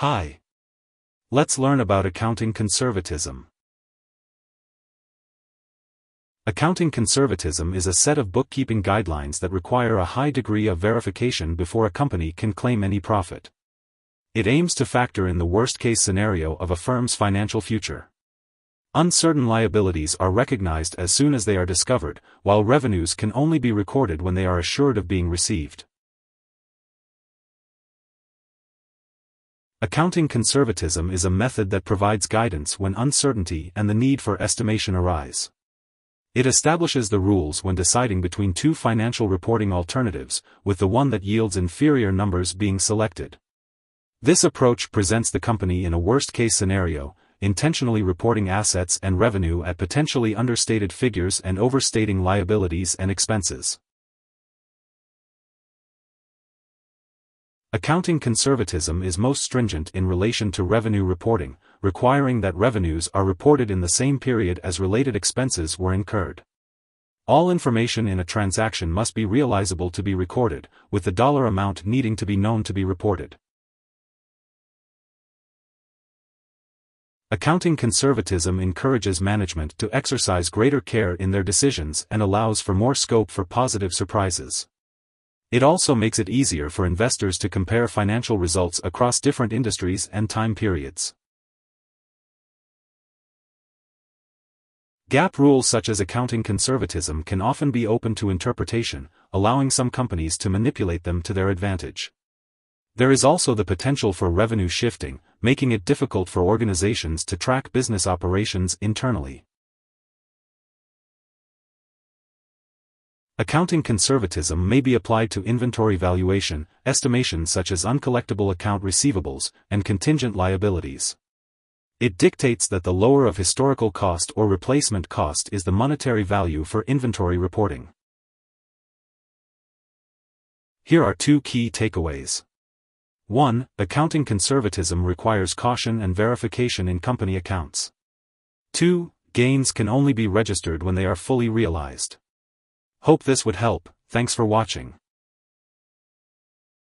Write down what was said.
Hi. Let's learn about accounting conservatism. Accounting conservatism is a set of bookkeeping guidelines that require a high degree of verification before a company can claim any profit. It aims to factor in the worst-case scenario of a firm's financial future. Uncertain liabilities are recognized as soon as they are discovered, while revenues can only be recorded when they are assured of being received. Accounting conservatism is a method that provides guidance when uncertainty and the need for estimation arise. It establishes the rules when deciding between two financial reporting alternatives, with the one that yields inferior numbers being selected. This approach presents the company in a worst-case scenario, intentionally reporting assets and revenue at potentially understated figures and overstating liabilities and expenses. Accounting conservatism is most stringent in relation to revenue reporting, requiring that revenues are reported in the same period as related expenses were incurred. All information in a transaction must be realizable to be recorded, with the dollar amount needing to be known to be reported. Accounting conservatism encourages management to exercise greater care in their decisions and allows for more scope for positive surprises. It also makes it easier for investors to compare financial results across different industries and time periods. GAAP rules such as accounting conservatism can often be open to interpretation, allowing some companies to manipulate them to their advantage. There is also the potential for revenue shifting, making it difficult for organizations to track business operations internally. Accounting conservatism may be applied to inventory valuation, estimations such as uncollectible account receivables, and contingent liabilities. It dictates that the lower of historical cost or replacement cost is the monetary value for inventory reporting. Here are two key takeaways. 1. Accounting conservatism requires caution and verification in company accounts. 2. Gains can only be registered when they are fully realized. Hope this would help, thanks for watching.